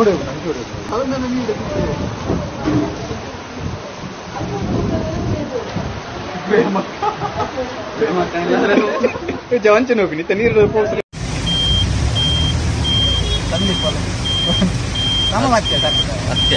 ನೋಡಿ ನಂಗೆ ಅದನ್ನೆಲ್ಲ ನೀವು ಜವಂಚನ ಹೋಗಿ ನಿತ್ತ ನೀರು ಪೋಸ್ರಿ ನಮ್ಮ ಮತ್ತೆ ಸತ್ಯ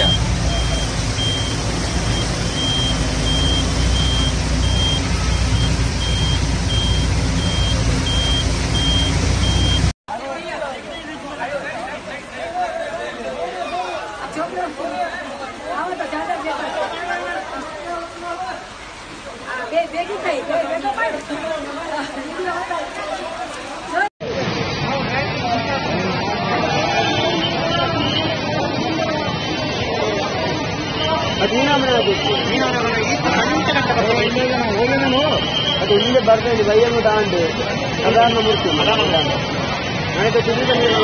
ಬೇಗ ಕೈ ಬೇಗ ಮಾಡಿ ಅದು ನೀನಾಮನೆ ಆಗಬೇಕು ಅದು ಇಲ್ಲೇ ಬರ್ತಾ ಇದೆ ಬೈಯನ್ನು ದಾಂಡು ಸಾಧಾರಣ ಮೂರ್ತಿ ನನಗೆ ತಿಳಿದ ನೀರು